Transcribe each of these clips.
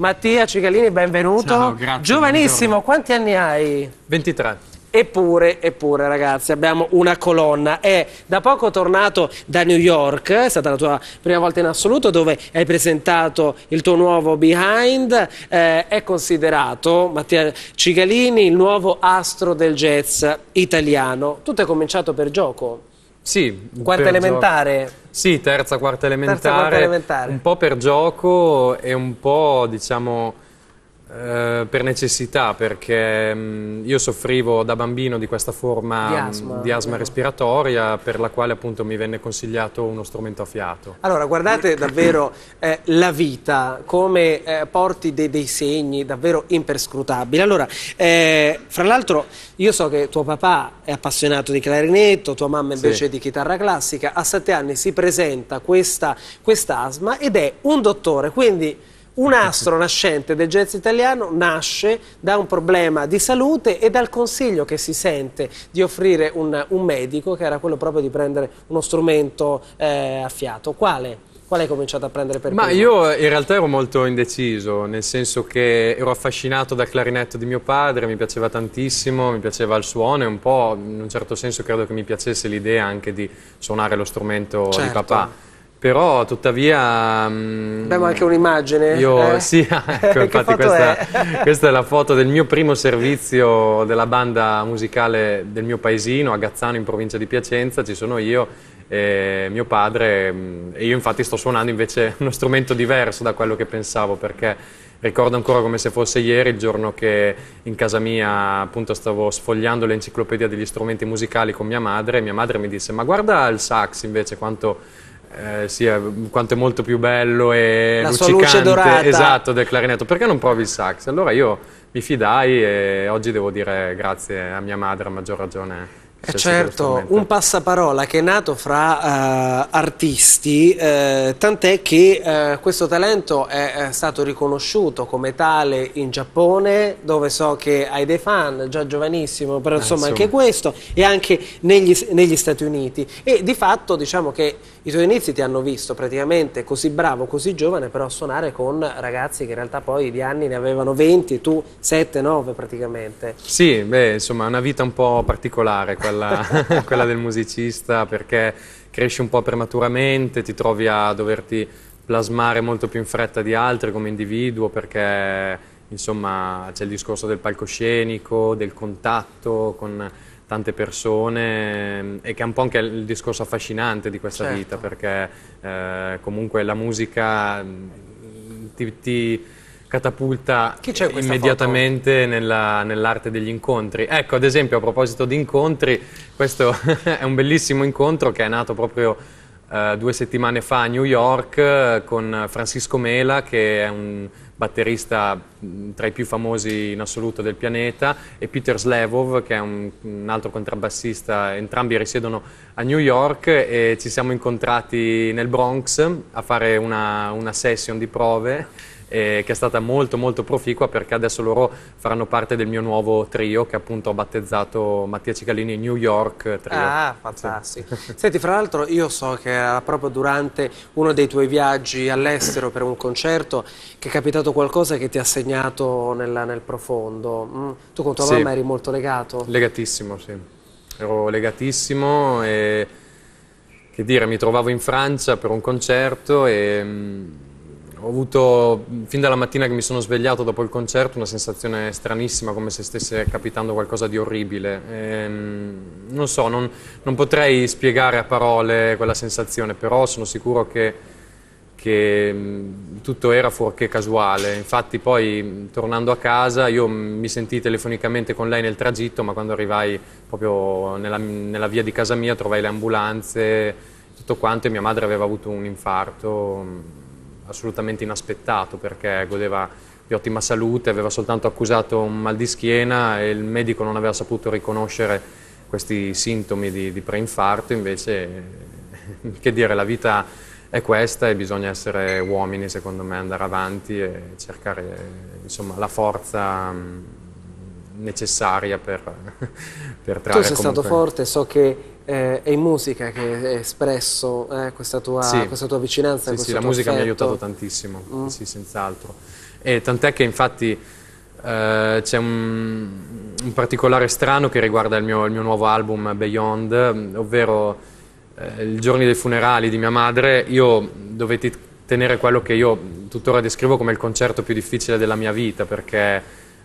Mattia Cicalini, benvenuto. Ciao, grazie. Giovanissimo, quanti anni hai? 23. Eppure, eppure ragazzi, abbiamo una colonna. È da poco tornato da New York, è stata la tua prima volta in assoluto dove hai presentato il tuo nuovo Behind. Eh, è considerato, Mattia Cicalini, il nuovo astro del jazz italiano. Tutto è cominciato per gioco? Sì. Quarta elementare? Sì, terza, quarta elementare. Terza, quarta elementare. Un po' per gioco e un po', diciamo eh, per necessità, perché mh, mm, io soffrivo da bambino di questa forma di asma, di asma respiratoria per la quale appunto mi venne consigliato uno strumento a fiato. Allora, guardate davvero eh, la vita, come eh, porti de dei segni davvero imperscrutabili. Allora, eh, fra l'altro io so che tuo papà è appassionato di clarinetto, tua mamma invece sì. di chitarra classica, a sette anni si presenta questa quest asma ed è un dottore, quindi un astro nascente del jazz italiano nasce da un problema di salute e dal consiglio che si sente di offrire un, un medico, che era quello proprio di prendere uno strumento eh, a fiato. Quale? Qual hai cominciato a prendere per Ma prima? io in realtà ero molto indeciso, nel senso che ero affascinato dal clarinetto di mio padre, mi piaceva tantissimo, mi piaceva il suono e un po', in un certo senso credo che mi piacesse l'idea anche di suonare lo strumento certo. di papà. Però tuttavia... Mm, Abbiamo anche un'immagine. Io, eh? sì, ecco, infatti questa è? questa è? la foto del mio primo servizio della banda musicale del mio paesino, a Gazzano in provincia di Piacenza, ci sono io e mio padre mm, e io infatti sto suonando invece uno strumento diverso da quello che pensavo perché ricordo ancora come se fosse ieri il giorno che in casa mia appunto stavo sfogliando l'enciclopedia degli strumenti musicali con mia madre e mia madre mi disse ma guarda il sax invece quanto eh, sì, quanto è molto più bello e La luccicante esatto, del clarinetto. Perché non provi il sax? Allora io mi fidai e oggi devo dire grazie a mia madre a maggior ragione eh certo, un passaparola che è nato fra uh, artisti, uh, tant'è che uh, questo talento è, è, stato riconosciuto come tale in Giappone, dove so che hai dei fan, già giovanissimo, però insomma, insomma. anche questo, e anche negli, negli, Stati Uniti. E di fatto diciamo che i tuoi inizi ti hanno visto praticamente così bravo, così giovane, però suonare con ragazzi che in realtà poi di anni ne avevano 20 e tu 7, 9 praticamente. Sì, beh, insomma, è una vita un po' particolare quella, quella del musicista perché cresci un po' prematuramente, ti trovi a doverti plasmare molto più in fretta di altri come individuo perché insomma c'è il discorso del palcoscenico, del contatto con tante persone e che è un po' anche il discorso affascinante di questa certo. vita perché eh, comunque la musica ti, ti catapulta immediatamente nella, nell'arte degli incontri. Ecco, ad esempio, a proposito di incontri, questo è un bellissimo incontro che è nato proprio uh, due settimane fa a New York uh, con Francisco Mela, che è un batterista tra i più famosi in assoluto del pianeta, e Peter Slevov, che è un, un altro contrabbassista, entrambi risiedono a New York e ci siamo incontrati nel Bronx a fare una, una session di prove eh, che è stata molto molto proficua perché adesso loro faranno parte del mio nuovo trio che appunto ho battezzato Mattia Cicalini New York Trio. Ah, fantastico. Sì. Senti, fra l'altro io so che era proprio durante uno dei tuoi viaggi all'estero per un concerto che è capitato qualcosa che ti ha segnato nella, nel profondo. Mm. Tu con tua sì. mamma eri molto legato? Legatissimo, sì. Ero legatissimo e che dire, mi trovavo in Francia per un concerto e mm, ho avuto fin dalla mattina che mi sono svegliato dopo il concerto una sensazione stranissima, come se stesse capitando qualcosa di orribile. E, ehm, non so, non, non, potrei spiegare a parole quella sensazione, però sono sicuro che, che tutto era fuorché casuale. Infatti poi tornando a casa io mi sentii telefonicamente con lei nel tragitto, ma quando arrivai proprio nella, nella via di casa mia trovai le ambulanze, tutto quanto e mia madre aveva avuto un infarto assolutamente inaspettato perché godeva di ottima salute, aveva soltanto accusato un mal di schiena e il medico non aveva saputo riconoscere questi sintomi di, di preinfarto, invece che dire, la vita è questa e bisogna essere uomini secondo me, andare avanti e cercare insomma, la forza necessaria per, per trarre Tu sei comunque... stato forte, so che eh, è in musica che hai espresso eh, questa, tua, sì. questa, tua, vicinanza. Sì, sì la musica affetto. mi ha aiutato tantissimo, mm. sì, senz'altro. E tant'è che infatti eh, c'è un, un, particolare strano che riguarda il mio, il mio nuovo album Beyond, ovvero eh, i giorni dei funerali di mia madre, io dovetti tenere quello che io tuttora descrivo come il concerto più difficile della mia vita perché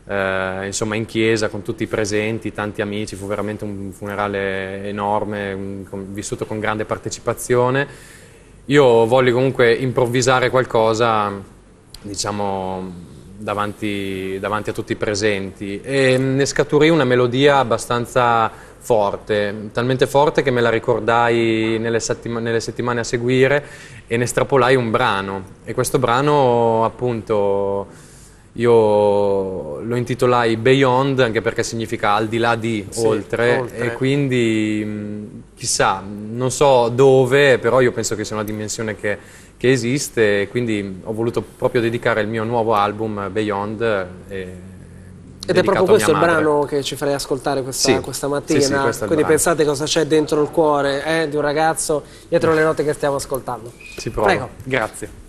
eh, insomma in chiesa con tutti i presenti, tanti amici, fu veramente un funerale enorme, un, con, vissuto con grande partecipazione. Io volli comunque improvvisare qualcosa, diciamo, davanti, davanti a tutti i presenti e ne scaturì una melodia abbastanza forte, talmente forte che me la ricordai nelle, settima, nelle, settimane a seguire e ne estrapolai un brano e questo brano appunto io lo intitolai Beyond anche perché significa al di là di, sì, oltre, oltre, e quindi chissà, non so dove, però io penso che sia una dimensione che, che esiste e quindi ho voluto proprio dedicare il mio nuovo album Beyond e, ed è proprio questo il brano che ci farei ascoltare questa, sì, questa mattina. Sì, sì, Quindi pensate cosa c'è dentro il cuore eh, di un ragazzo dietro le note che stiamo ascoltando. Si prova. Prego. Grazie.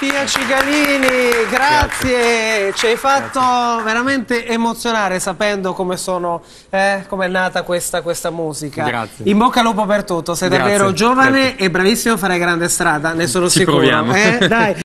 Pia Cigalini, grazie. grazie. Ci hai fatto grazie. veramente emozionare sapendo come sono, eh, come è nata questa, questa, musica. Grazie. In bocca al lupo per tutto, sei grazie. davvero giovane e bravissimo a fare grande strada, ne sono Ci sicuro. Proviamo. Eh? Dai.